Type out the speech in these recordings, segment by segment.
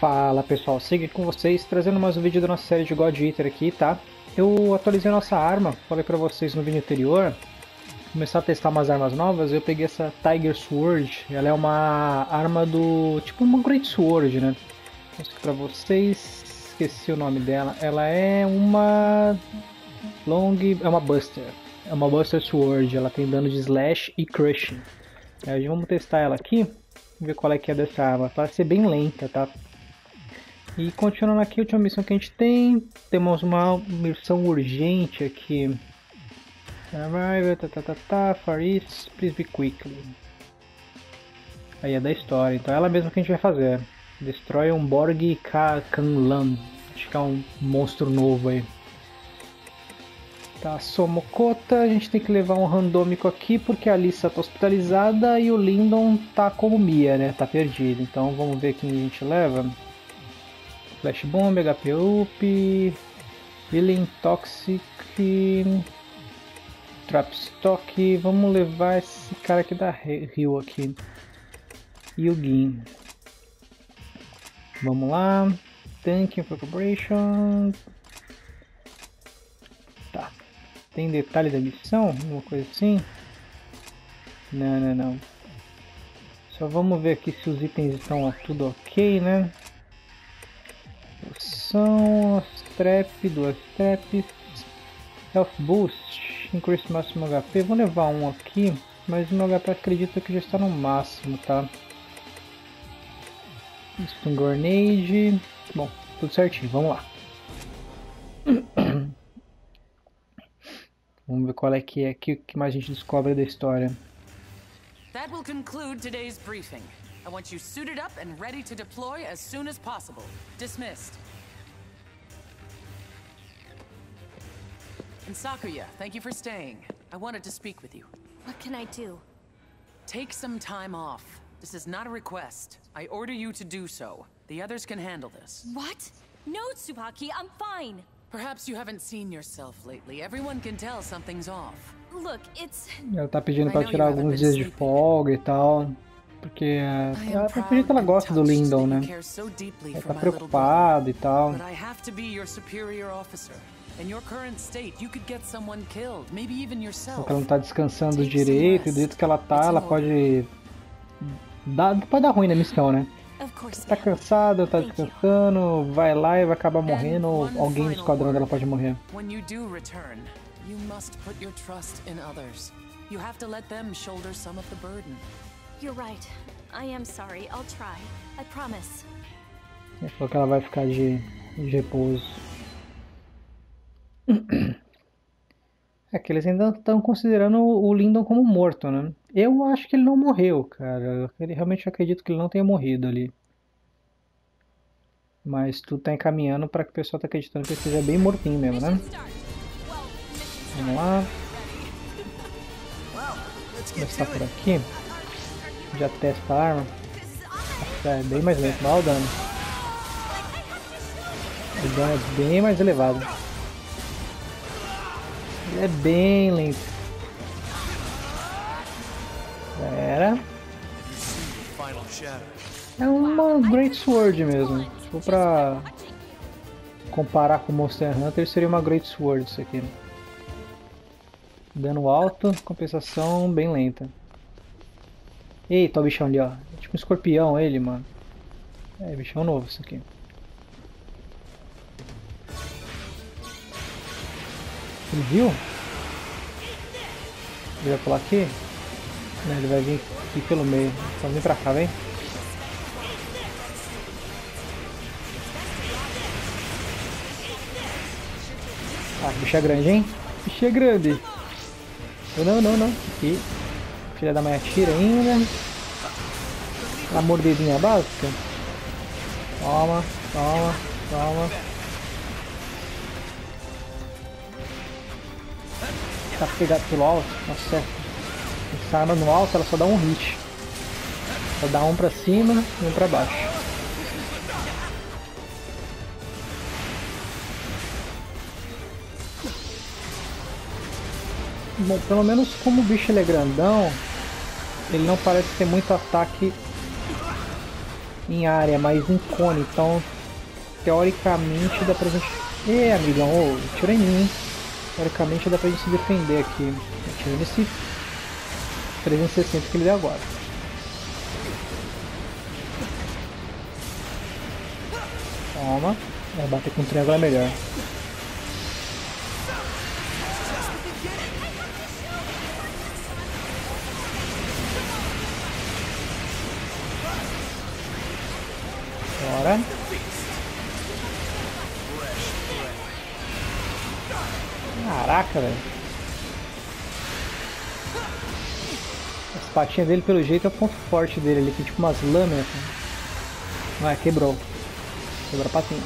Fala pessoal, siga com vocês, trazendo mais um vídeo da nossa série de God Eater aqui, tá? Eu atualizei nossa arma, falei pra vocês no vídeo anterior, começar a testar umas armas novas, eu peguei essa Tiger Sword, ela é uma arma do... tipo uma Great Sword, né? Vou mostrar pra vocês, esqueci o nome dela, ela é uma... Long... é uma Buster, é uma Buster Sword, ela tem dano de Slash e Crushing. Aí vamos testar ela aqui, ver qual é que é dessa arma, parece ser bem lenta, tá? E continuando aqui, a última missão que a gente tem, temos uma missão urgente aqui. Arrive, tá, tá, tá, tá, Far East, please be quickly. Aí é da história, então é ela mesma que a gente vai fazer. Destrói um Borg Kanlan, acho que é um monstro novo aí. Tá, Somokota, a gente tem que levar um randômico aqui porque a Alissa tá hospitalizada e o Lindon tá como Mia, né? Tá perdido. Então vamos ver quem a gente leva. Flash Bomb, HP Up, Healing Toxic, Trap Stock. Vamos levar esse cara aqui da Rio aqui. Yugin. Vamos lá. Tank Corporation. Tá. Tem detalhe da missão? Alguma coisa assim? Não, não, não. Só vamos ver aqui se os itens estão tudo ok, né? Poção, trap, duas traps, health boost, increase máximo HP. Vou levar um aqui, mas meu HP acredito que já está no máximo, tá? Stun Grenade. Bom, tudo certinho, vamos lá. Vamos ver qual é que é o que mais a gente descobre da história. That will conclude today's briefing. I want you suited up and ready to deploy as soon as possible. Dismissed. And Sakuya, thank you for staying. I wanted to speak with you. What can I do? Take some time off. This is not a request. I order you to do so. The others can handle this. What? No, Tsubaki, I'm fine. Perhaps you haven't seen yourself lately. Everyone can tell something's off. Look, it's... Ela tá pedindo pra tirar alguns dias de folga e tal. Porque é, acredita que ela gosta do Lindon, né? Ela tá preocupada e tal. Porque ela não tá descansando direito, e do jeito que ela tá, ela pode dar, pode dar ruim na missão, né? Tá cansada, tá descansando, vai lá e vai acabar morrendo, ou alguém do esquadrão dela pode morrer. You must put your trust in others. You have to let them shoulder some of the burden. You're right. I am sorry. I'll try. I promise. Ela falou que ela vai ficar de, de repouso. É que eles ainda estão considerando o Lyndon como morto, né? Eu acho que ele não morreu, cara. Eu realmente acredito que ele não tenha morrido ali. Mas tu tá encaminhando para que o pessoal tá acreditando que ele esteja bem mortinho mesmo, né? Vamos lá. Começar por aqui. Já testa a arma. É bem mais lento, mal o dano. O dano é bem mais elevado. Ele é bem lento. Era. É uma Great Sword mesmo. Se for pra comparar com Monster Hunter, seria uma Great Sword isso aqui. Dano alto, compensação bem lenta. Eita, o bichão ali, ó. É tipo um escorpião ele, mano. É, bichão novo isso aqui. Ele viu? Ele vai pular aqui? Não, ele vai vir aqui pelo meio. Então vem pra cá, vem. Ah, bicho é grande, hein? Bicho é grande. Não, não, não. Aqui. Filha da mãe atira ainda. A mordidinha básica. Toma, toma, toma. Tá pegado pelo alto. Nossa, essa arma no alto ela só dá um hit. Só dá um pra cima e um pra baixo. Bom, pelo menos como o bicho é grandão, ele não parece ter muito ataque em área, mas em cone. Então, teoricamente dá pra gente... Ê, amigão, ô, tira em mim, hein? Teoricamente dá pra gente se defender aqui. Tira nesse 360 que ele deu agora. Toma. É, bater com o triângulo é melhor. Bora. Caraca, velho. As patinhas dele, pelo jeito, é o ponto forte dele ali. Tem tipo umas lâminas. Vai, ah, quebrou. Quebrou a patinha.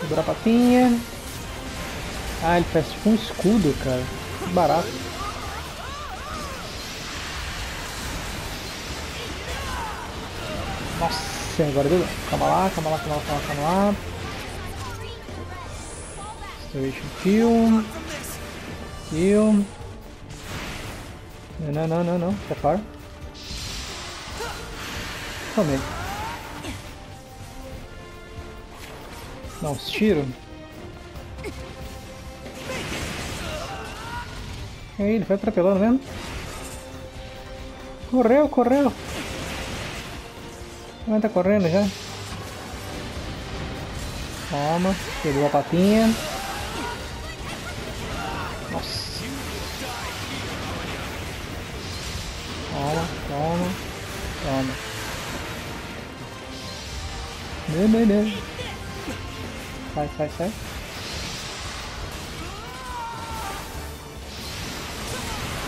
Quebrou a patinha. Ah, ele faz tipo um escudo, cara. Que barato. Nossa, agora deu. Calma lá, calma lá, calma lá, calma lá. Calma lá. Restoration Kill. Kill. Não, não, não, não, não. Tá fora. Tomei. Dá uns tiros. E aí, ele foi atropelando mesmo? Correu, correu! Como tá correndo já? Toma, pegou a patinha. Nossa. Toma, toma, toma. Não, não, não. Sai, sai, sai.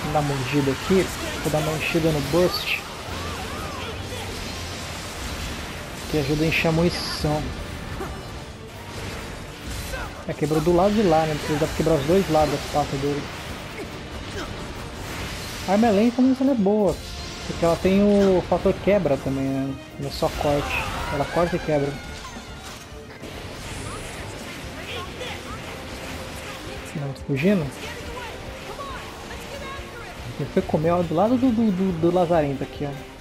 Vou dar uma mordida aqui. Vou dar uma enchida no bust. Que ajuda a encher a munição. É, quebrou do lado de lá, né? Porque dá pra quebrar os dois lados da patas dele. A arma é lenta, mas ela é boa. Porque ela tem o fator quebra também, né? Não é só corte. Ela corta e quebra. Não, fugindo? Ele foi comer ó, do lado do, do, do, do lazarento aqui. Ó.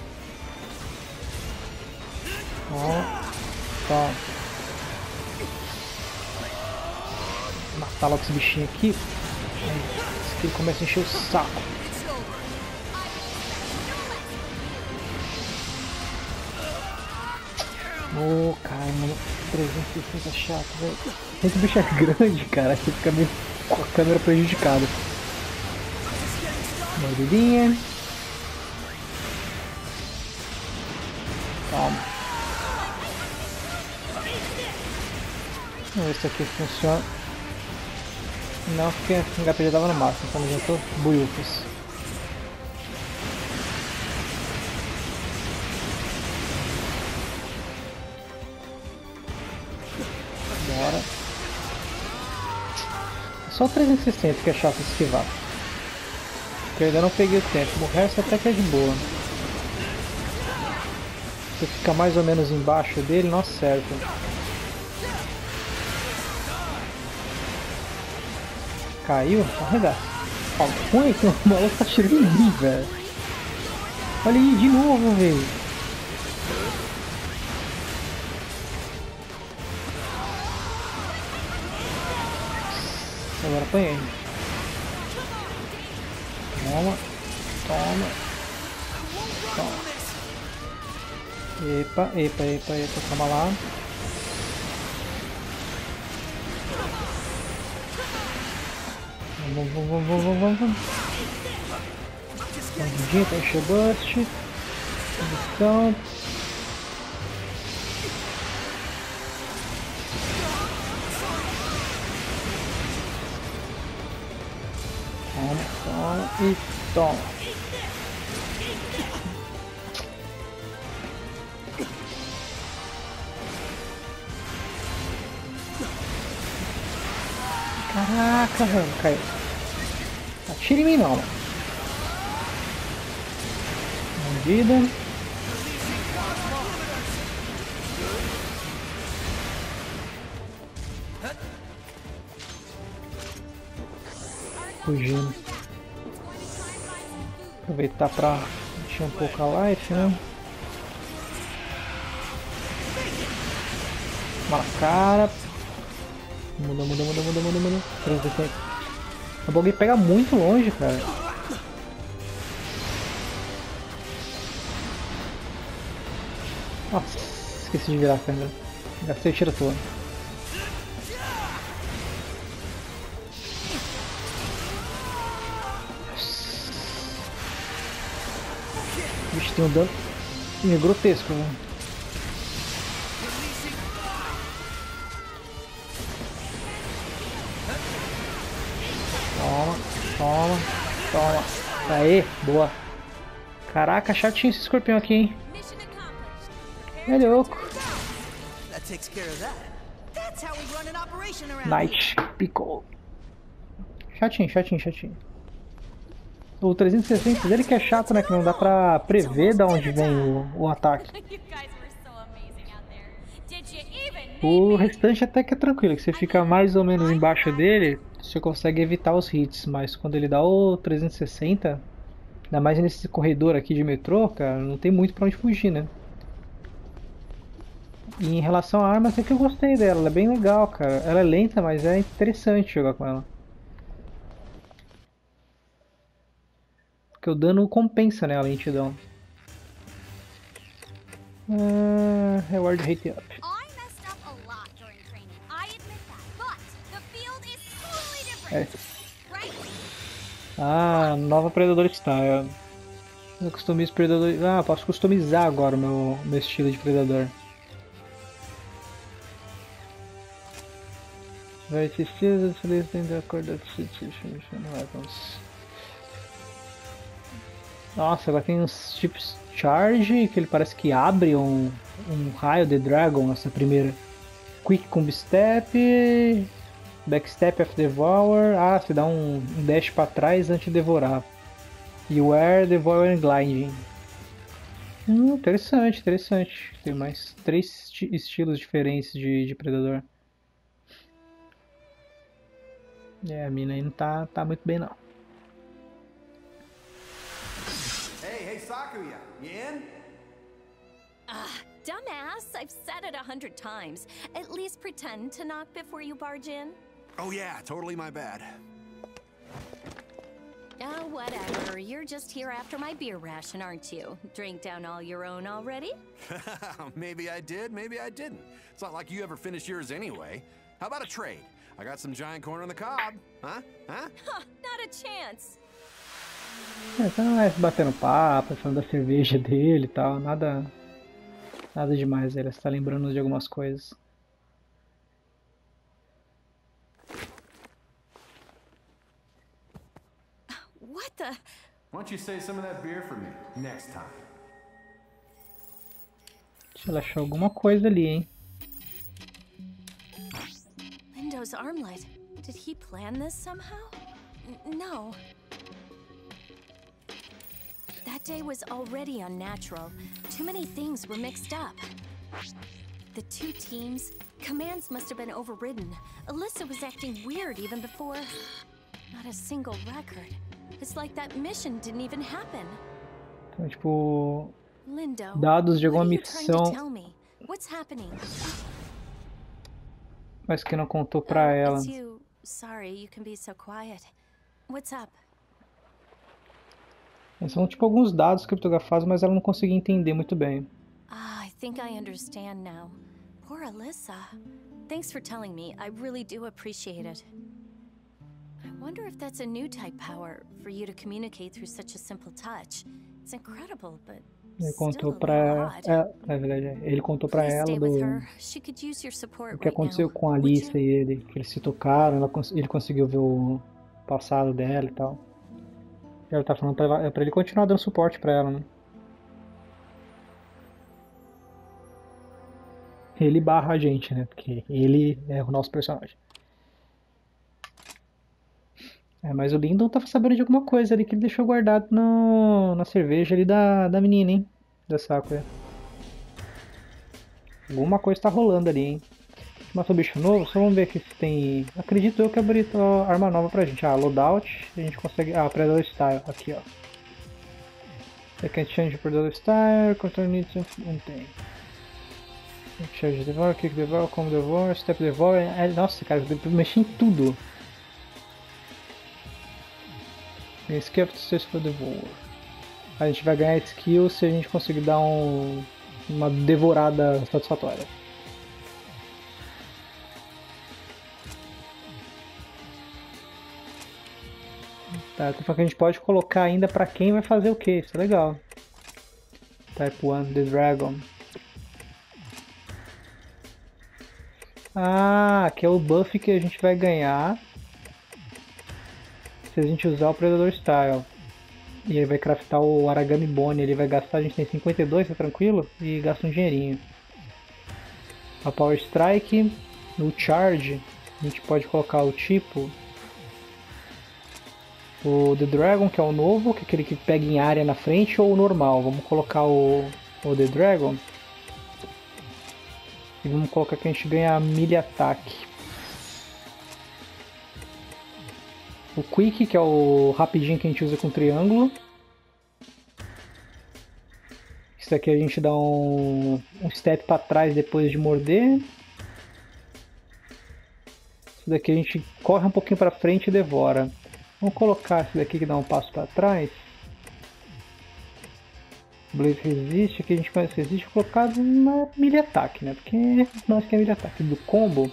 Matar logo esse bichinho aqui. Esse aqui ele começa a encher o saco. Ô, oh, caramba, 360 chato, velho. Esse bicho é grande, cara, aqui fica meio com a câmera prejudicada. Mordidinha. Calma. Vamos ver se aqui funciona. Não, porque o HP já tava no máximo, então adiantou buiufas. Só 360 que é chato esquivar. Porque eu ainda não peguei o tempo. O resto até que é de boa. Você fica mais ou menos embaixo dele, não acerta. Caiu? Arregaça. Ó, ruim que o maluco tá tirando em mim, velho. Olha aí, de novo, velho. Agora apanhei. Toma. Toma. Toma. Epa, epa, epa, epa, calma lá. Vamos, vamos, vamos, vamos, vamos, vamos. Rapidinho, encher bust. Então, e toma. Caraca, mano, caiu. Atira em mim não, mano. Mordida. Fugindo. Aproveitar para encher um pouco a life, né? Na cara. Muda, muda, muda, muda, muda, muda. 360. O bug pega muito longe, cara. Nossa, esqueci de virar a câmera. Gastei o tiro todo. Vixe, tem um dano grotesco, né? Toma, toma. Aê, boa. Caraca, chatinho esse escorpião aqui, hein? É louco. Night Pickle. Chatinho, chatinho, chatinho. O 360 dele que é chato, né? Que não dá pra prever de onde vem o, o ataque. O restante até que é tranquilo, que você fica mais ou menos embaixo dele, você consegue evitar os hits, mas quando ele dá o 360, ainda mais nesse corredor aqui de metrô, cara, não tem muito pra onde fugir, né? E em relação à arma, até que eu gostei dela, ela é bem legal, cara. Ela é lenta, mas é interessante jogar com ela. Porque o dano compensa, né, a lentidão. Uh, reward rate up. É. Ah, nova Predador Style. Eu customizo Predador... Ah, posso customizar agora o meu, meu estilo de Predador. Vai te estilos, dentro da cor da. Nossa, agora tem uns tipos Charge, que ele parece que abre um, um raio de Dragon, essa primeira. Quick Combi Step, Backstep of Devour, ah, você dá um, um dash para trás antes de devorar. E o Air Devour Gliding. Hum, interessante, interessante. Tem mais três esti estilos diferentes de, de predador. É, a mina aí não tá, tá muito bem não. Sakuya, you in? Ah, dumbass. I've said it a hundred times. At least pretend to knock before you barge in. Oh yeah, totally my bad. Oh, whatever. You're just here after my beer ration, aren't you? Drink down all your own already? maybe I did, maybe I didn't. It's not like you ever finish yours anyway. How about a trade? I got some giant corn on the cob. Huh? Huh? Huh, not a chance. É, só não é batendo papo, falando da cerveja dele e tal, nada. Nada demais, ele está lembrando de algumas coisas. What the? Why don't you save some of that beer for me next time? Deixa ela achar alguma coisa ali, hein? Windows armlet. Did he plan this somehow? N no. That day was already unnatural. Too many things were mixed up. The two teams, commands must have been overridden. Alyssa was acting weird even before... Not a single record. It's like that mission didn't even happen. Então, tipo... Dados de alguma missão... Mas que não contou ela. Quiet. What's up? São tipo alguns dados criptografados, mas ela não conseguia entender muito bem. Ah, I think I understand now. Poor Alyssa. Thanks for telling me. I really do appreciate it. I wonder if that's a new type power for you to communicate through such a simple touch. It's incredible, but ele contou para é, na verdade, ele contou para ela do, do que aconteceu com a Alice e ele, que eles se tocaram, ela, ele conseguiu ver o passado dela e tal. Ela tá falando pra, é pra ele continuar dando suporte pra ela, né? Ele barra a gente, né? Porque ele é o nosso personagem. É, mas o Lindon tá sabendo de alguma coisa ali que ele deixou guardado no, na cerveja ali da, da menina, hein? Da Sakura. Alguma coisa tá rolando ali, hein? Matou bicho novo, só vamos ver aqui se tem... Acredito eu que abriu arma nova pra gente. Ah, loadout, a gente consegue... Ah, Predator Style, aqui ó. Second Change Predator Style, Control Needs, não tem. Charge Devour, Kick Devour, Combo Devour, Step Devour. É, nossa, cara, mexi em tudo. Escape to for Devour. A gente vai ganhar skill se a gente conseguir dar um, uma devorada satisfatória. Tá, falando que a gente pode colocar ainda pra quem vai fazer o que, isso é legal. Type 1, The Dragon. Ah, que é o buff que a gente vai ganhar se a gente usar o Predador Style. E aí vai craftar o Aragami Bone, ele vai gastar, a gente tem 52, tá tranquilo? E gasta um dinheirinho. A Power Strike, no Charge, a gente pode colocar o tipo o The Dragon, que é o novo, que é aquele que pega em área na frente, ou o normal. Vamos colocar o, o The Dragon. E vamos colocar que a gente ganha milha ataque. O Quick, que é o rapidinho que a gente usa com triângulo. Isso aqui a gente dá um, um step para trás depois de morder. Isso daqui a gente corre um pouquinho para frente e devora. Vamos colocar esse daqui que dá um passo para trás. Blaze resiste, aqui a gente conhece resiste, colocado na milha ataque, né? Porque nós que é milha ataque. Do combo,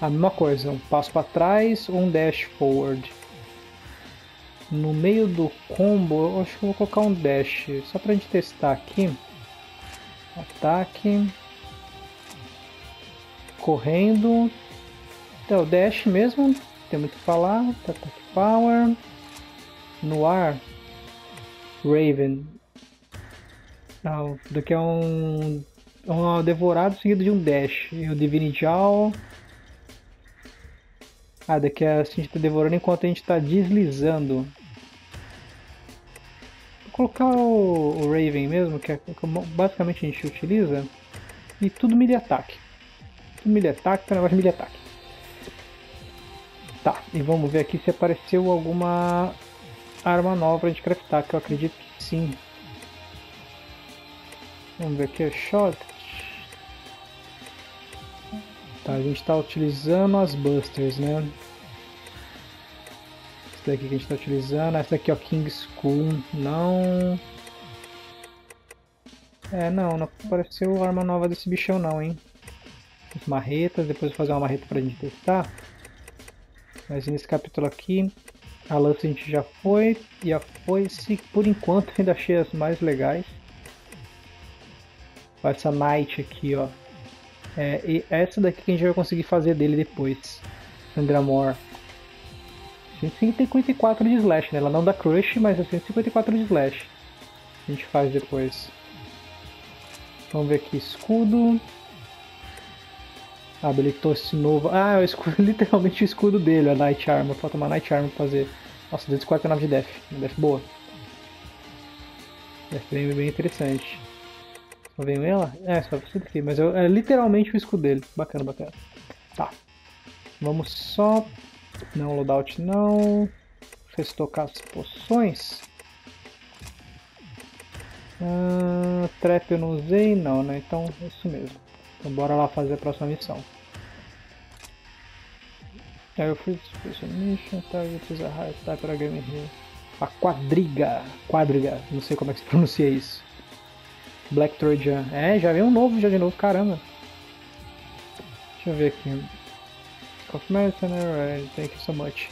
a mesma coisa, um passo para trás ou um dash forward. No meio do combo, acho que vou colocar um dash, só pra gente testar aqui. Ataque. Correndo. Então, dash mesmo, tem muito que falar. Attack Power. No ar. Raven. Ah, daqui é um, um devorado seguido de um dash. E o Divine Jaw. Ah, daqui a, a gente está devorando enquanto a gente está deslizando. Vou colocar o, o, Raven mesmo, que é que basicamente a gente utiliza. E tudo milha ataque. Tudo milha ataque, tá negócio de milha ataque. Tá, e vamos ver aqui se apareceu alguma arma nova pra gente craftar, que eu acredito que sim. Vamos ver aqui, é shot. Tá, a gente está utilizando as busters, né? Essa daqui que a gente está utilizando, essa aqui ó, King School, não... É, não, não apareceu arma nova desse bichão não, hein? As marretas, depois vou fazer uma marreta pra gente testar. Mas nesse capítulo aqui, a lança a gente já foi, e a foice, por enquanto, ainda achei as mais legais. Essa Knight aqui, ó. É, e essa daqui que a gente vai conseguir fazer dele depois. Andramore. 154 de slash, né? Ela não dá crush, mas é 154 de slash. A gente faz depois. Vamos ver aqui, escudo. Habilitou esse novo. Ah, é escudo, literalmente o escudo dele, a Night Armor. Falta uma Night Armor pra fazer. Nossa, 249 de def. Def boa. Def bem, bem interessante. Só vem ela? É, só você aqui. Mas eu, é literalmente o escudo dele. Bacana, bacana. Tá. Vamos só. Não, loadout não. Restocar as poções. Ah, trap eu não usei, não, né? Então, isso mesmo. Então, bora lá fazer a próxima missão. Eu fui Special Mission, Target is a high type para Game Here. A quadriga, quadriga, não sei como é que se pronuncia isso. Black Trojan. É, já veio um novo já de novo, caramba. Deixa eu ver aqui. Of Mercenary, thank you so much.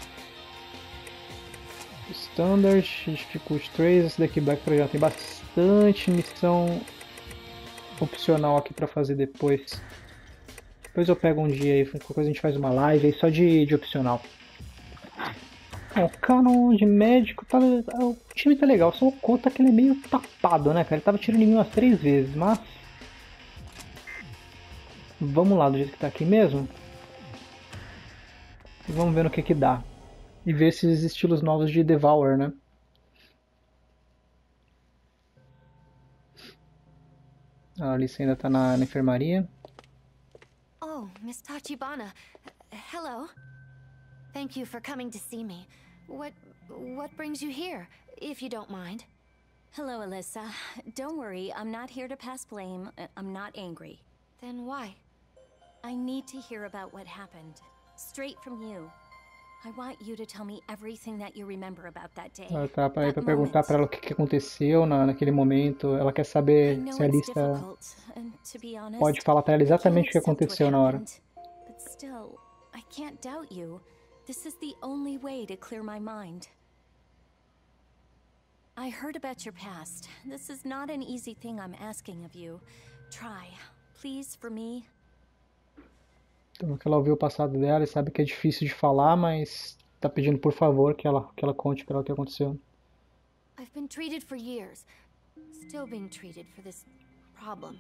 Standard, Difficult 3, esse daqui Black Trojan tem bastante missão opcional aqui pra fazer depois. Depois eu pego um dia aí, qualquer coisa a gente faz uma live aí só de, de opcional. O canon de médico, tá, o time tá legal, só o conta que ele é meio tapado, né, cara? Ele tava tirando em mim umas três vezes, mas... Vamos lá, do jeito que tá aqui mesmo. E vamos ver no que que dá. E ver esses estilos novos de Devour, né? A Alice ainda tá na, na enfermaria. Oh, Miss Tachibana. Hello. Thank you for coming to see me. What what brings you here, if you don't mind? Hello, Alyssa. Don't worry, I'm not here to pass blame. I'm not angry. Then why? I need to hear about what happened. Straight from you. I want you to tell me everything that you remember about that day. Ela tá pra perguntar pra ela o que, que aconteceu na, naquele momento. Ela quer saber se a lista pode falar pra ela exatamente o que aconteceu na hora. But still, I can't doubt you. This is the only way to clear my mind. I heard about your past. This is not an easy thing I'm asking of you. Try, please, for me. Então, que ela ouviu o passado dela e sabe que é difícil de falar, mas tá pedindo por favor que ela, que ela conte para ela o que aconteceu. I've been treated for years. Still being treated for this problem.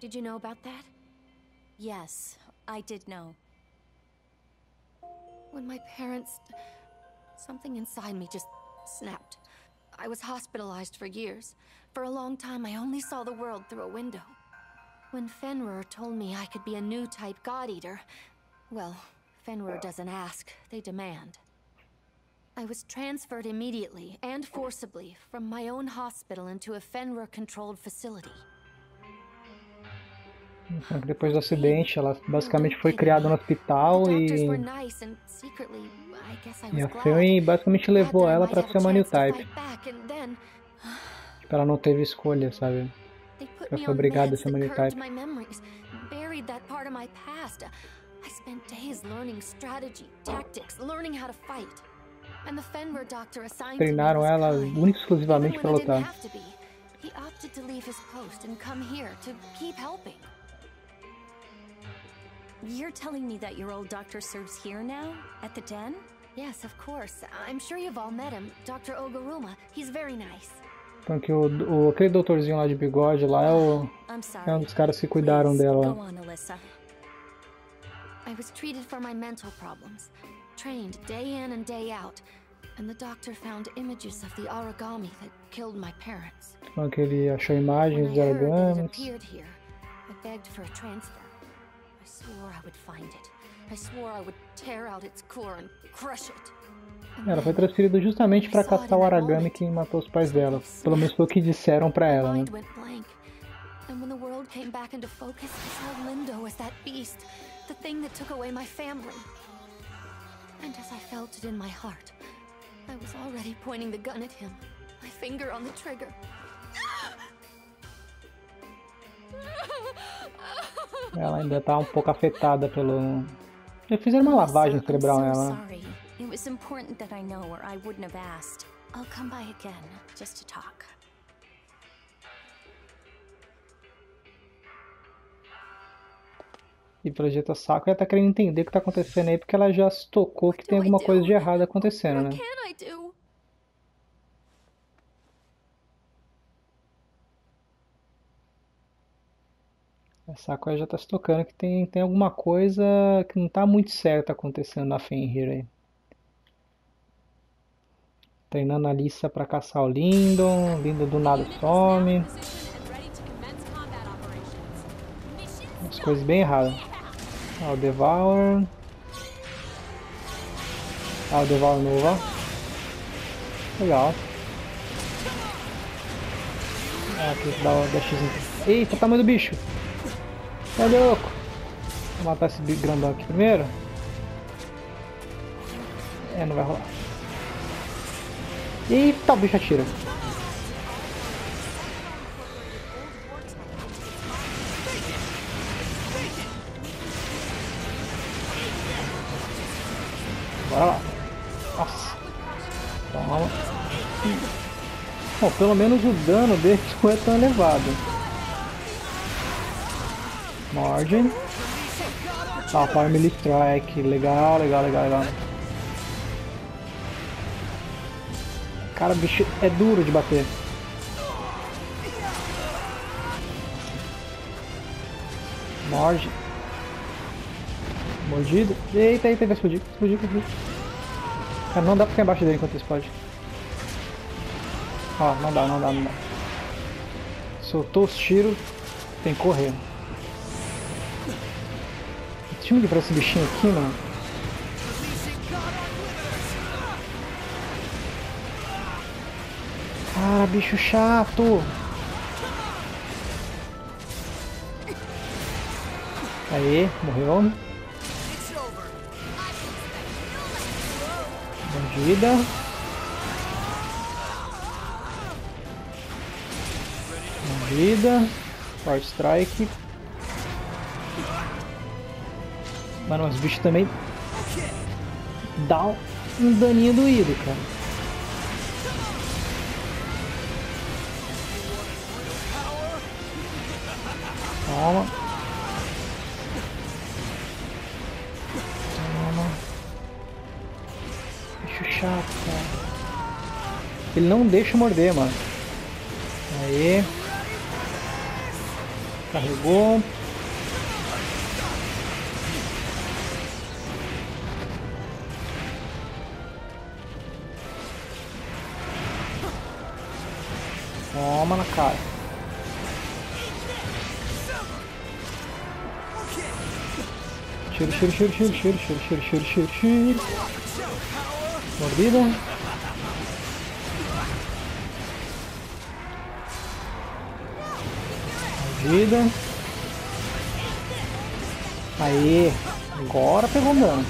Did you know about that? Yes, I did know. When my parents. Something inside me just snapped. I was hospitalized for years. For a long time, I only saw the world through a window. When Fenrir told me I could be a new type God Eater, well, Fenrir doesn't ask, they demand. I was transferred immediately and forcibly from my own hospital into a Fenrir controlled facility. Depois do acidente, ela basicamente foi criada no hospital e, e glad. Femi basicamente levou ela have ser uma new type. Tipo, ela não teve escolha, sabe? Ela foi obrigada a ser uma new type. I spent days learning strategy, tactics, learning how to fight. And the Fenrir doctor assigned Treinaram ela única exclusivamente didn't lutar. He opted to leave his post and come here to keep helping. You're telling me that your old doctor serves here now? At the den? Yes, of course. I'm sure you've all met him, Dr. Oguruma. He's very nice. Então que o, o, aquele doutorzinho lá de bigode lá é, o, I'm sorry. é um dos caras que cuidaram dela. Go on, Alyssa. I was treated for my mental problems, trained day in and day out, and the doctor found images of the origami that killed my parents. Então que ele achou imagens de heard that it origamis. appeared here, I begged for a transfer. Swore I would find it. I swore I would tear out its core and crush it. Ela foi transferida justamente para caçar o aragami que matou os pais dela. Pelo menos foi o que disseram my ela, né? And when the world came back into focus, I saw Lindo as that beast, the thing that took away my family. And as I felt it in my heart, I was already pointing the gun at him, my finger on the trigger. Ela ainda tá um pouco afetada pelo. Já fizeram uma lavagem cerebral nela. It was important that I know or I wouldn't have asked. I'll come by again, just to talk. E pelo jeito a Sakura tá querendo entender o que tá acontecendo aí, porque ela já se tocou que tem alguma coisa de errado acontecendo, né? Can I do? A Sakura já tá se tocando que tem, tem alguma coisa que não tá muito certa acontecendo na Fenrir aí. Treinando a Lisa pra caçar o Lindon, Lindon do nada some, umas coisas bem erradas. Ah, o Devour. Ah, o Devour novo. Legal. Ah, aqui dá o dashzinho. Eita, tamanho do bicho! Tá louco! Vou matar esse grandão aqui primeiro. É, não vai rolar. Eita, o bicho atira. Bora lá. Nossa. Toma. Bom, pelo menos o dano dele não é tão elevado. Margin. Ah, Family Strike. Legal, legal, legal, legal. Cara, bicho é duro de bater. Morde. Mordido. Eita, eita, vai explodir. Explodir, explodir. Cara, não dá pra ficar embaixo dele enquanto explode. Ó, não dá, não dá, não dá. Soltou os tiros. Tem que correr. Eu livrar esse bichinho aqui, mano. Cara, bicho chato. Aê, morreu. Bandida. Bandida. Power Strike. Mano, os bichos também dá um daninho doído, cara. Toma. Toma. Bicho chato, cara. Ele não deixa morder, mano. Aí. Carregou. Tiro, tiro, tiro, tiro, tiro, tiro, tiro, tiro, tiro. Mordida. Mordida. Aí. Agora pegou dano.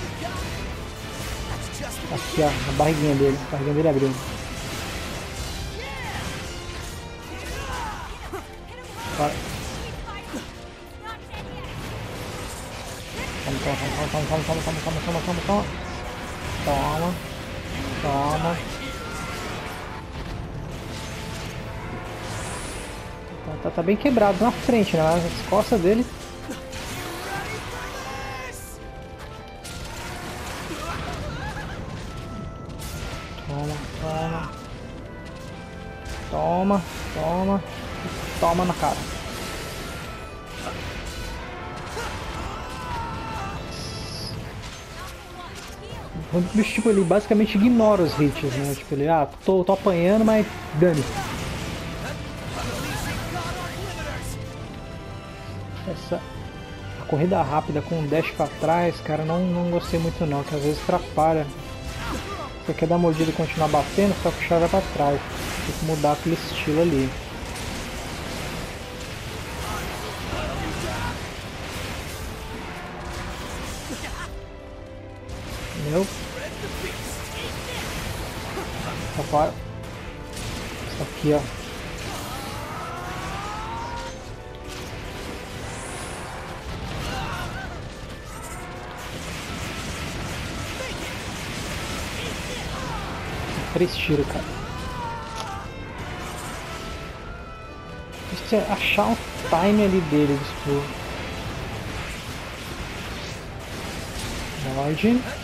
Aqui, ó, a barriguinha dele. A barriguinha dele abriu. Vai. Toma, toma, toma, toma, toma, toma, toma, toma. Toma. Tá, tá, tá bem quebrado na frente, né? As costas dele O bicho, tipo, ele basicamente ignora os hits, né? Tipo, ele, ah, tô, tô apanhando, mas dane. Essa a corrida rápida com o dash pra trás, cara, não, não gostei muito não, que às vezes atrapalha. Você quer dar mordida e continuar batendo, só chave vai pra trás. Tem que mudar aquele estilo ali. Aqui, ó. Três tiros, cara. Deixa eu achar o time ali dele, tipo. Morde.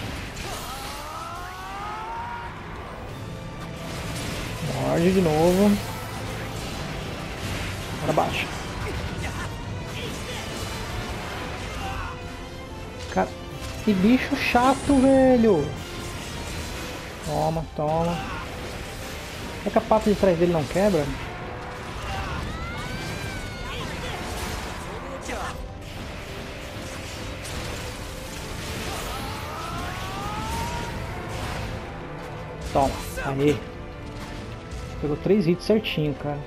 De novo. Para baixo. Cara, que bicho chato, velho. Toma, toma. É que a pata de trás dele não quebra? Toma, aí. Pegou três hits certinho, cara.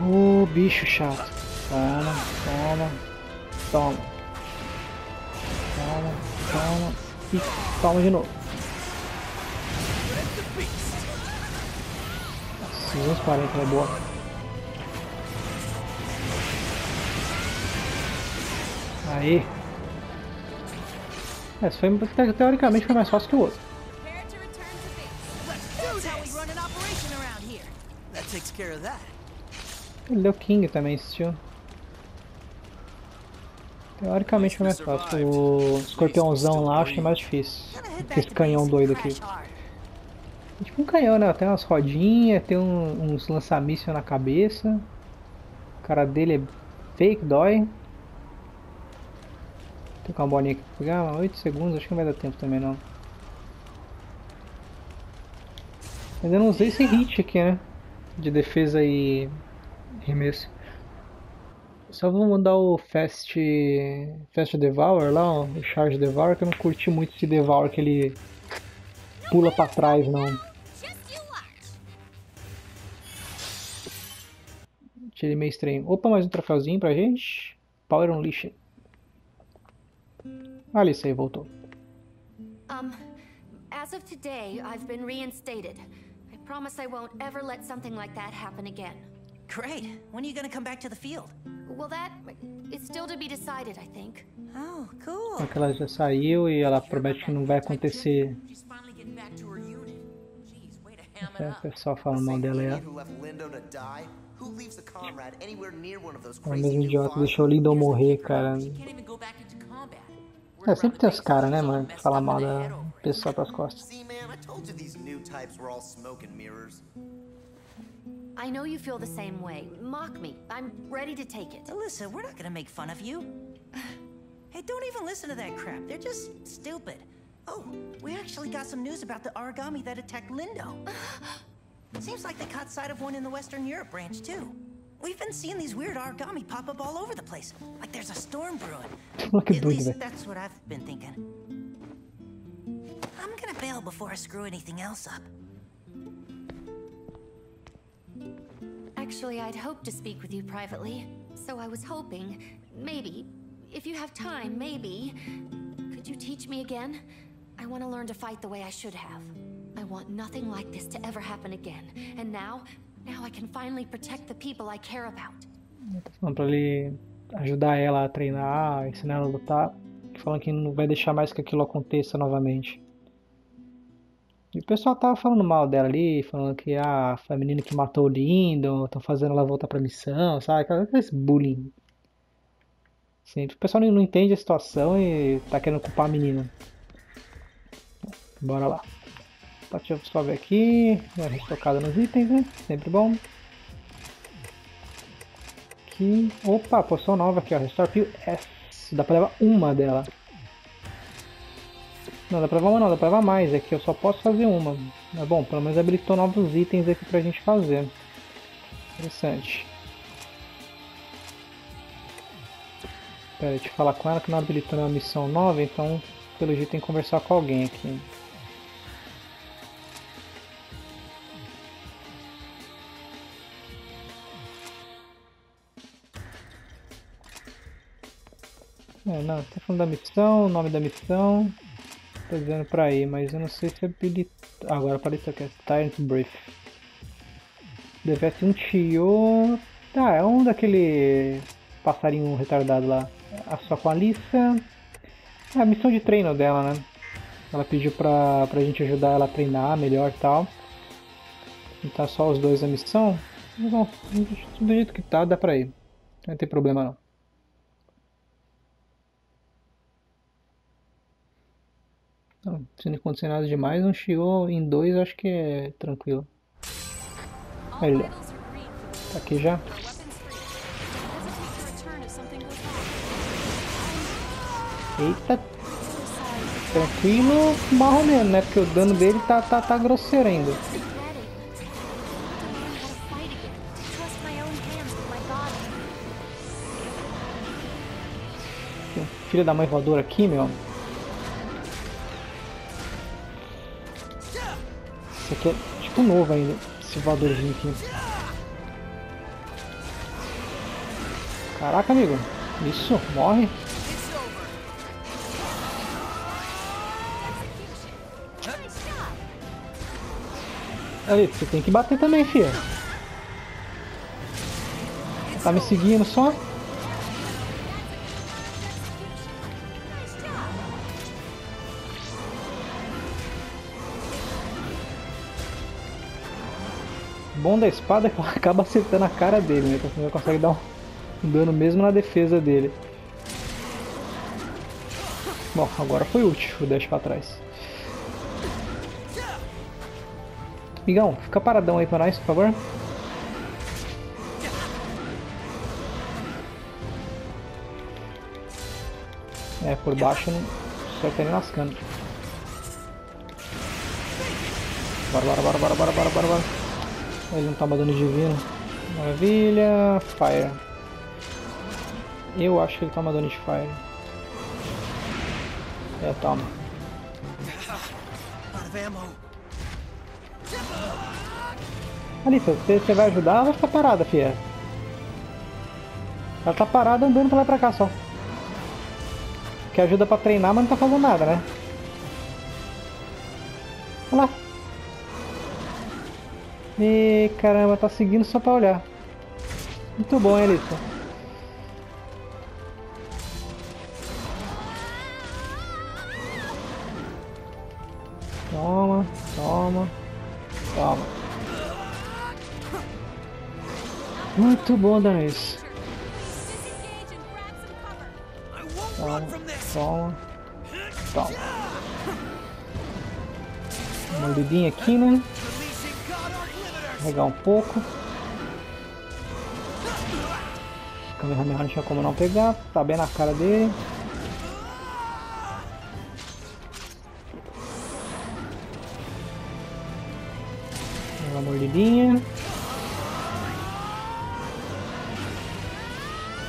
Ô, oh, bicho chato. Toma, toma, toma. Toma, toma. E toma de novo. Nossa, 240 é né? boa. Aí. É, foi, teoricamente foi mais fácil que o outro. Ele deu King também, assistiu. Teoricamente foi mais fácil. O escorpiãozão lá eu acho é mais difícil. Esse canhão doido aqui. É tipo um canhão, né? Tem umas rodinhas, tem um, uns lançamísseis na cabeça. O cara dele é fake, dói. Tem uma bolinha aqui pra pegar, 8 segundos, acho que não vai dar tempo também não. Ainda não usei esse hit aqui, né? De defesa e remesso. Só vou mudar o Fast, Fast Devour lá, o Charge Devour, que eu não curti muito esse Devour que ele pula pra trás, não. Ele meio estranho. Opa, mais um troféuzinho pra gente. Power Unleashed. Alice aí, voltou. Um, as of today, I've been reinstated. I promise I won't ever let something like that happen again. Great. When are you gonna come back to the field? Well, that is still to be decided, I think. Oh, cool. Só que ela já saiu e ela promete que não vai acontecer. She's finally getting back to her unit. Jeez, way to ham É, it o pessoal falando mal dela é. É o mesmo idiota, farms? deixou o Lindon morrer, cara. É, sempre tem os caras, né, mano, que falam mal da pessoa pras costas. I know you feel the same way. Mock me. I'm ready to take it. Alyssa, we're not gonna make fun of you. Hey, don't even listen to that crap. They're just stupid. Oh, we actually got some news about the origami that attacked Lindo. Seems like they caught sight of one in the Western Europe branch, too. We've been seeing these weird origami pop up all over the place. Like there's a storm brewing. Olha que At doido, least that's what I've been thinking. I'm gonna bail before I screw anything else up. Actually, I'd hoped to speak with you privately. So I was hoping, maybe, if you have time, maybe, could you teach me again? I want to learn to fight the way I should have. I want nothing like this to ever happen again. And now, now I can finally protect the people I care about. Pra ele ajudar ela a treinar, ensinar ela a lutar. Falando que não vai deixar mais que aquilo aconteça novamente. E o pessoal tava falando mal dela ali, falando que ah, foi a menina que matou o Lindon, estão fazendo ela voltar pra missão, sabe? Aquele bullying. Sempre. O pessoal não entende a situação e tá querendo culpar a menina. Bora lá. Patinha absorve aqui, uma restocada nos itens, né? Sempre bom. Aqui. Opa, poção nova aqui, ó. Restore Peel S. Dá pra levar uma dela. Não, dá pra levar uma não, dá pra levar mais. Aqui eu só posso fazer uma. Mas bom, pelo menos habilitou novos itens aqui pra gente fazer. Interessante. Pera, deixa eu falar com ela que não habilitou nenhuma missão nova, então pelo jeito tem que conversar com alguém aqui. Tá falando da missão, o nome da missão. Tá dizendo pra ir, mas eu não sei se habilita. Ah, agora apareceu aqui, Tyrant Brief. Devesse um Tio. Tá, é um daquele passarinho retardado lá. A só com a Lisa. É a missão de treino dela, né? Ela pediu pra, pra gente ajudar ela a treinar melhor e tal. E tá só os dois na missão. Mas, bom, do jeito que tá, dá pra ir. Não tem problema não. Não, se não acontecer nada demais, um Shio em dois acho que é tranquilo. For tá aqui já. Eita, tranquilo, ou menos, né? Porque o dano dele tá, tá, tá grosseiro ainda. Filho da mãe voadora aqui, meu. Esse aqui é tipo novo ainda, esse voadorzinho aqui. Caraca, amigo. Isso, morre. Ali, você tem que bater também, filha. Tá me seguindo só? Bom da espada é que ela acaba acertando a cara dele, né? Então você consegue dar um dano mesmo na defesa dele. Bom, agora foi útil o dash pra trás. Migão, fica paradão aí pra nós, por favor. É, por baixo não acerta nem lascando. Bora, bora, bora, bora, bora, bora, bora, bora. Ele não toma dano divino. Maravilha. Fire. Eu acho que ele toma dano de fire. É, toma. você, você vai ajudar ou vai ficar parada, fia? Ela tá parada andando pra lá e pra cá só. Que ajuda pra treinar, mas não tá fazendo nada, né? Olha lá. E caramba, tá seguindo só pra olhar. Muito bom, hein, Alissa? Toma, toma, toma. Muito bom, Danis. Toma, toma, toma. Mordidinha aqui, né? Carregar um pouco. Kamehameha não tinha como não pegar, tá bem na cara dele. Uma mordidinha.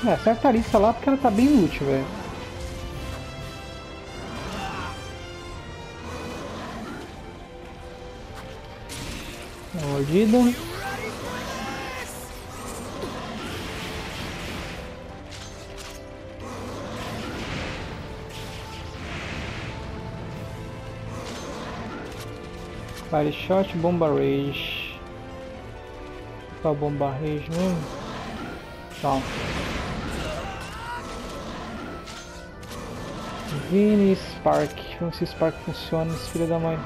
É, acerta a Arissa lá porque ela tá bem útil, velho. Uma mordida. Fire Shot, Bomba Rage. Qual Bomba Rage mesmo? Tá. Vini Spark. Vamos se Spark funciona filho da mãe.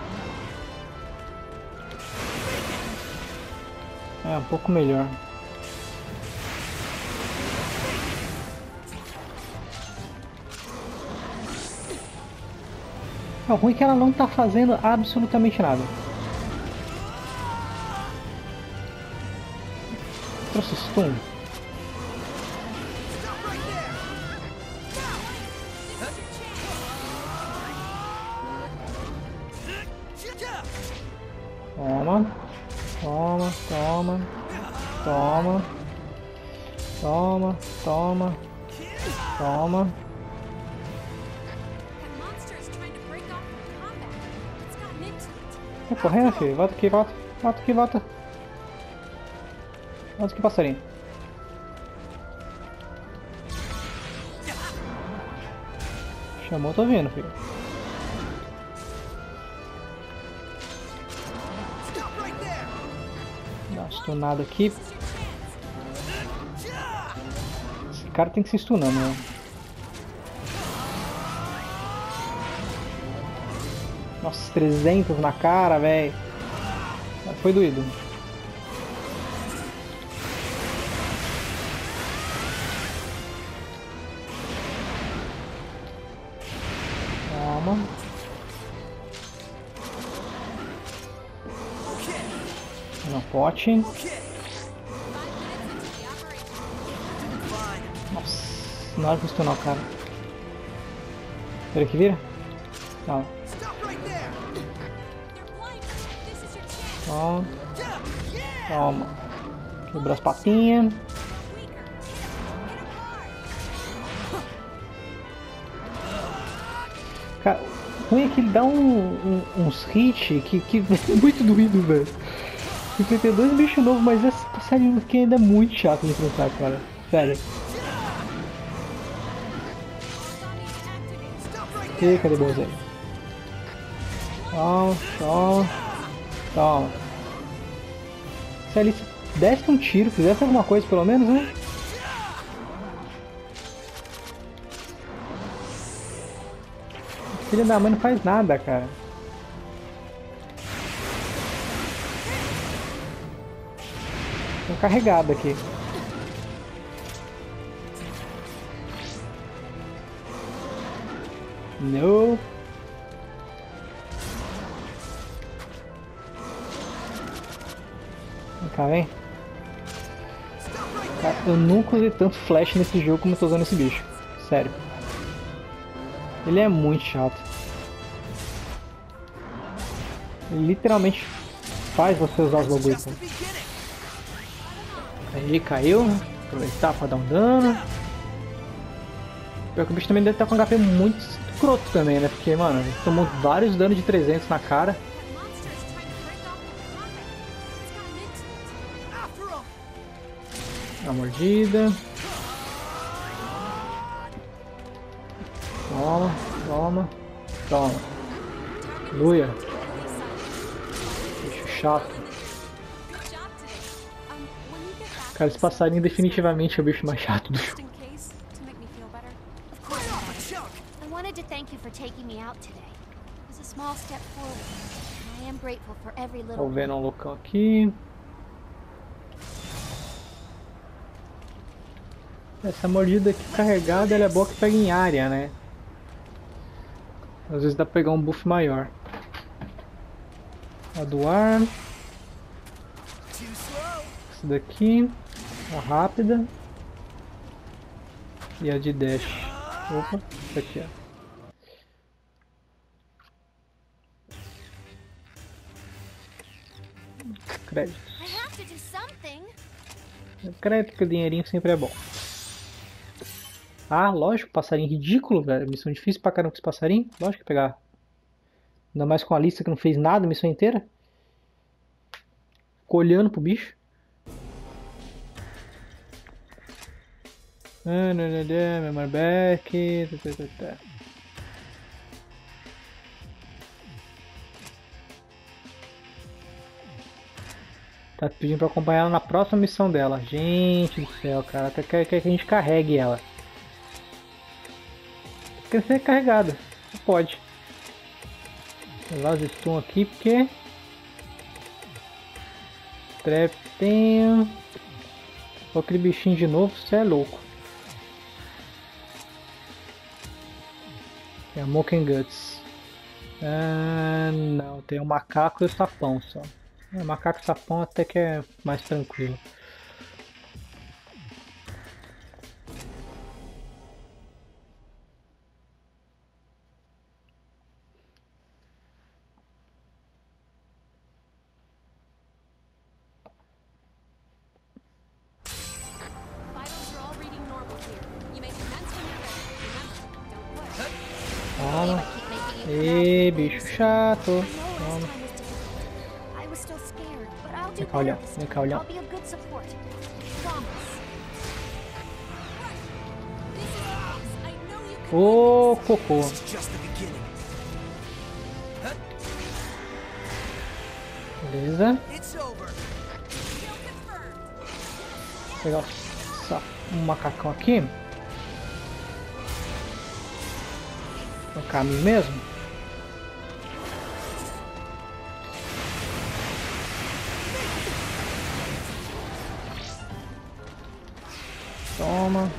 É um pouco melhor. É ruim é que ela não tá fazendo absolutamente nada. Trouxe stun. It. Vai correndo, filho. Volta aqui, volta. Volta aqui, volta. Volta aqui, passarinho. Chamou, tô vindo, filho. Dá uma stunada aqui. Cara tem que se stunando, né? Nossa, 300 na cara, velho. Foi doído. Toma. No pote. Na hora que cara. Ele que vira? Não. Toma. Toma. Quebrou as patinhas. Cara, ruim é que ele dá um, um- uns hits que, que é muito doído, velho. Enfrentei dois bichos novos, mas essa passarinho aqui ainda é muito chato de enfrentar, cara. Sério. E cadê bonzinho? Toma, toma, toma. Se ali desse um tiro, fizesse alguma coisa pelo menos, né? Filha da mãe não faz nada, cara. Tô carregado aqui. Não. Vem cá, vem. Cara, eu nunca usei tanto flash nesse jogo como eu tô usando esse bicho. Sério. Ele é muito chato. Ele literalmente faz você usar os bagulhos. Aí caiu. Aproveitar pra dar um dano. Pior que o bicho também deve estar com um HP muito escroto também, né? Porque, mano, tomou vários danos de 300 na cara. A mordida. Toma, toma, toma. Luia. Bicho chato. Cara, esse passarinho definitivamente é o bicho mais chato do jogo. Out today. It was a small step forward. and I am grateful for every little o Venom loucão aqui. Essa mordida aqui carregada ela é boa que pega em área, né? Às vezes dá pra pegar um buff maior. A do ar. Essa daqui. A rápida. E a de dash. Opa, essa aqui, ó. Crédito. I have to do something. Crédito que o dinheirinho sempre é bom. Ah, lógico, passarinho ridículo, velho. Missão difícil pra caramba com esse passarinho. Lógico que pegar. Ainda mais com a lista que não fez nada a missão inteira. Ficou olhando pro bicho. Ah, não, não, não, memory back. tá, tá, tá, tá. Pedindo pra acompanhar ela na próxima missão dela. Gente do céu, cara. Até quer, quer que a gente carregue ela. Quer ser carregada. Não pode. Os stun aqui porque. Trap tem. Aquele bichinho de novo, você é louco. A Moken Guts. Ah, não, tem o macaco e o sapão só. É, macaco e sapão até que é mais tranquilo. Vitals are all reading I know you can Ô, cocô. The beginning. Beleza. Pegar só um macacão aqui. No caminho mesmo. Toma.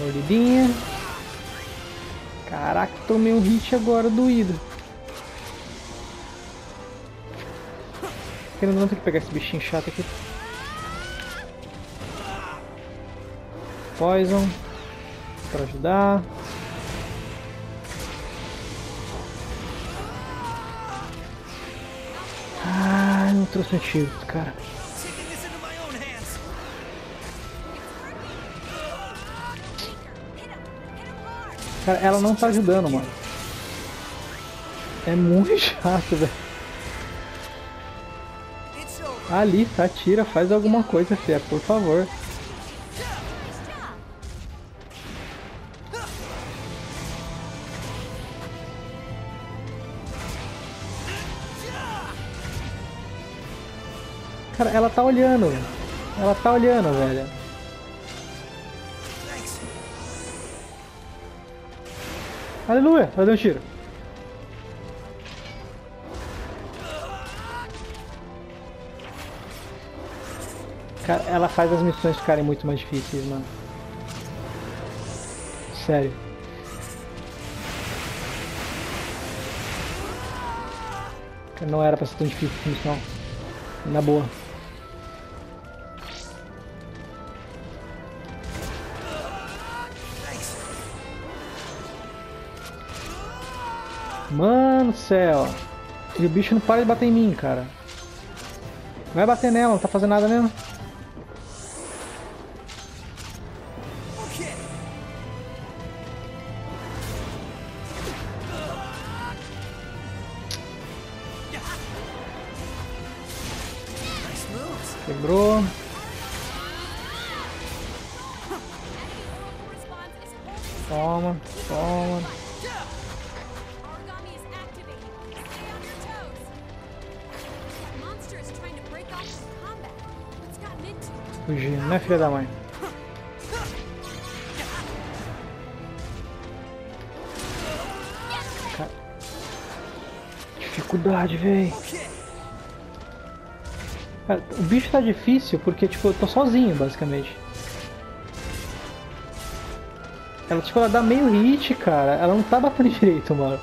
Mordidinha. Caraca, tomei um hit agora doído. Querendo não ter que pegar esse bichinho chato aqui. Poison. Pra ajudar. Trouxe antídoto, cara. Cara, ela não tá ajudando, mano. É muito chato, velho. Ali, tá, tira, faz alguma coisa, Fia, por favor. Ela tá olhando. Ela tá olhando, velho. Aleluia, vai um tiro. Cara, ela faz as missões ficarem muito mais difíceis, mano. Sério. Não era pra ser tão difícil essa missão. Na boa. Do céu. E o bicho não para de bater em mim, cara. Vai bater nela, não tá fazendo nada mesmo. Fugindo, né, filha da mãe? Dificuldade, véi. O bicho tá difícil porque, tipo, eu tô sozinho, basicamente. Ela, tipo, ela dá meio hit, cara. Ela não tá batendo direito, mano.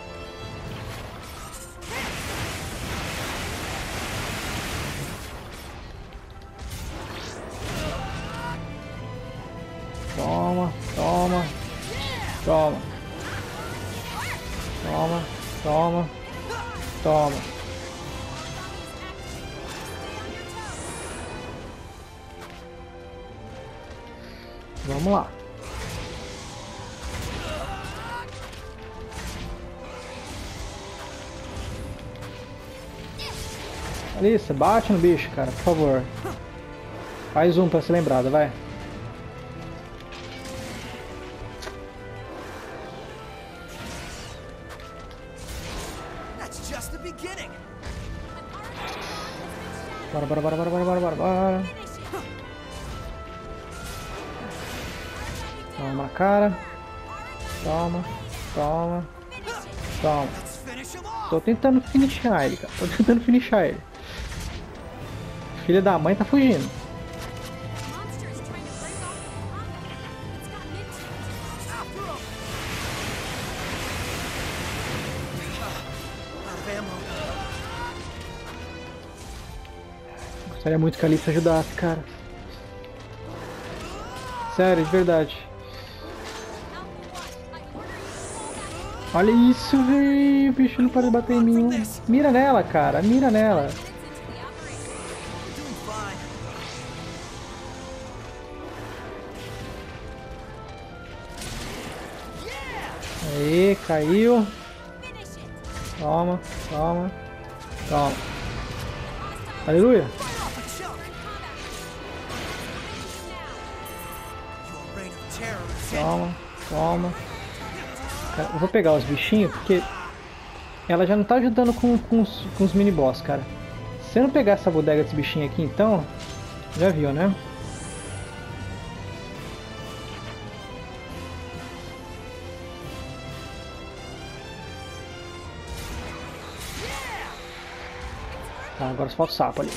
Bate no bicho, cara, por favor. Faz um pra ser lembrada, vai. Bora, bora, bora, bora, bora, bora, bora, bora. Toma cara. Toma, toma, toma. Tô tentando finishar ele, cara. Tô tentando finishar ele. Filha da mãe tá fugindo. Gostaria muito que a Alice ajudasse, cara. Sério, de verdade. Olha isso, velho. O bicho não para de bater em mim. Mira nela, cara. Mira nela. Caiu. Toma, toma, toma. Aleluia. Toma, toma. Cara, eu vou pegar os bichinhos porque ela já não tá ajudando com, com, os, com os mini-boss, cara. Se eu não pegar essa bodega desse bichinho aqui, então... Já viu, né? Agora só falta o sapo ali.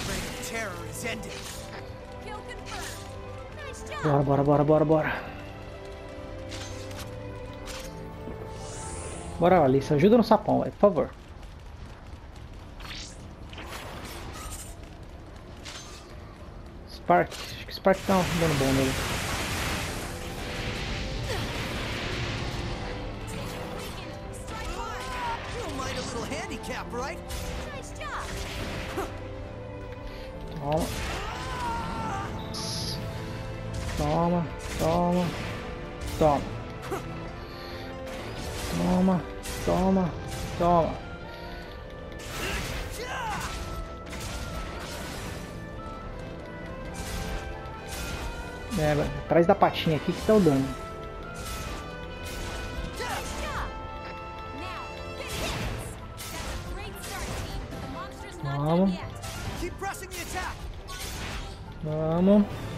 Bora, bora, bora, bora, bora. Bora, Alice, ajuda no sapão, vai, por favor. Spark, acho que Spark tá dando bom nele. Toma. É, atrás da patinha aqui que tá o dano. Nice job.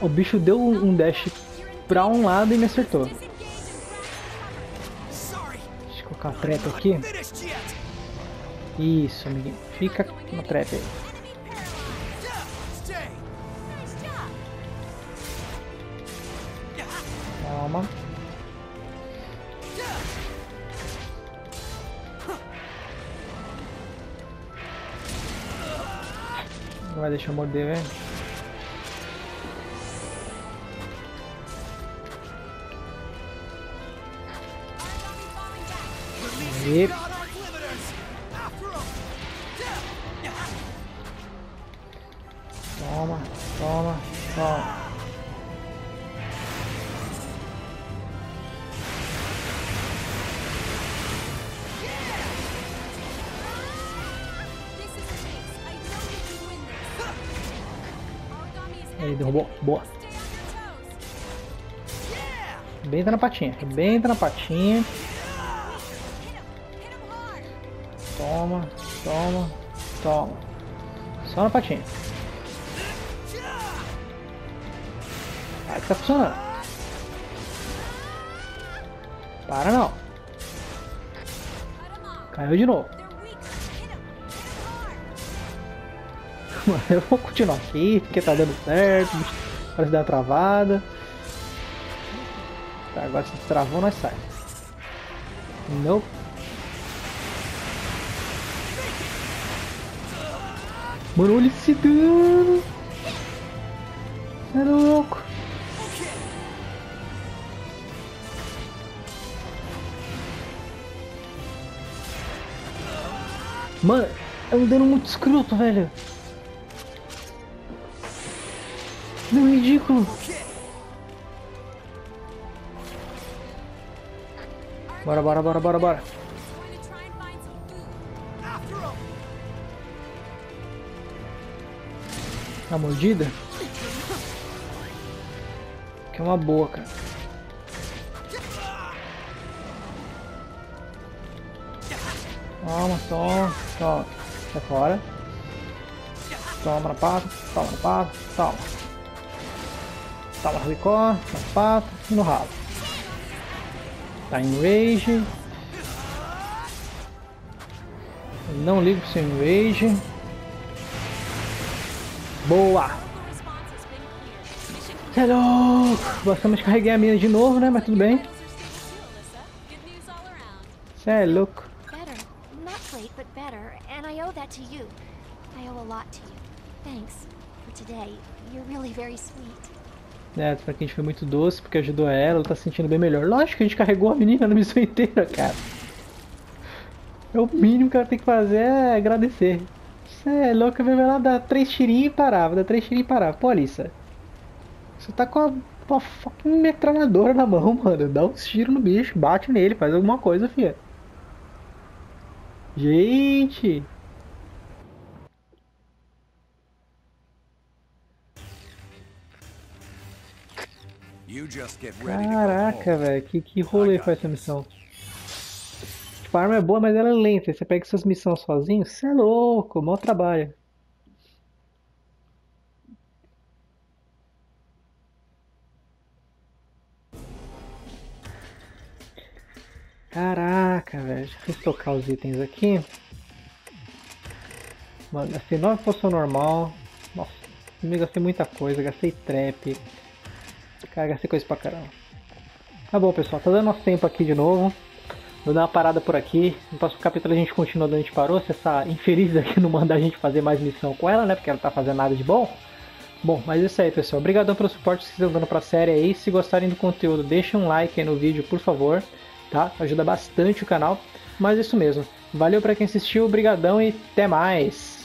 O bicho deu um dash pra um lado e me acertou. Deixa eu colocar a trap aqui. Isso, amiguinho. Fica na trap aí. Toma. Não vai deixar eu morder, velho. E... Toma, toma, toma. Aí, derrubou. Boa. Bem tá na patinha. Bem tá na patinha. Toma, toma, toma. Só na patinha. Aí que tá funcionando. Para não. Caiu de novo. Eu vou continuar aqui, porque tá dando certo. Parece dar uma travada. Tá, agora se travou, nós sai. Nope. Mano, olha esse dano! É louco! Mano, é um dano muito escroto, velho. Não, ridículo. Bora, bora, bora, bora, bora. A mordida? Que é uma boa, cara. Toma, toma, toma. Sai fora. Toma na pata, toma na pata, toma. Toma no na pata e no rabo. Tá em rage. Não ligo pro seu rage. Boa! Cê é louco! Basicamente carreguei a mina de novo, né? Mas tudo bem. Cê é louco. Better. Not great, but better. And I owe that to you. I owe a lot to you. Thanks for today. You're really very sweet. É, pra que a gente foi muito doce porque ajudou ela, ela tá se sentindo bem melhor. Lógico que a gente carregou a menina na missão inteira, cara. É o mínimo que ela tem que fazer é agradecer. Você é louca, mesmo ela dá três tirinhos e parava, dá três tirinhos e parava. Pô, Alissa, você tá com uma, uma fucking metralhadora na mão, mano. Dá uns tiros no bicho, bate nele, faz alguma coisa, filha. Gente! Caraca, velho, que, que rolê foi essa missão? Tipo, a arma é boa, mas ela é lenta. Você pega essas missões sozinho, você é louco, mau trabalho. Caraca, velho. Deixa eu os itens aqui. Mano, gastei 9 poção normal. Nossa, me gastei muita coisa. Gastei trap. Cara, gastei coisa pra caramba. Tá bom, pessoal. Tá dando nosso tempo aqui de novo. Vou dar uma parada por aqui. No próximo capítulo a gente continua onde a gente parou. Se essa infeliz aqui não mandar a gente fazer mais missão com ela, né? Porque ela tá fazendo nada de bom. Bom, mas é isso aí, pessoal. Obrigadão pelo suporte que vocês estão dando pra série aí. Se gostarem do conteúdo, deixem um like aí no vídeo, por favor. Tá? Ajuda bastante o canal. Mas é isso mesmo. Valeu pra quem assistiu, obrigadão e até mais.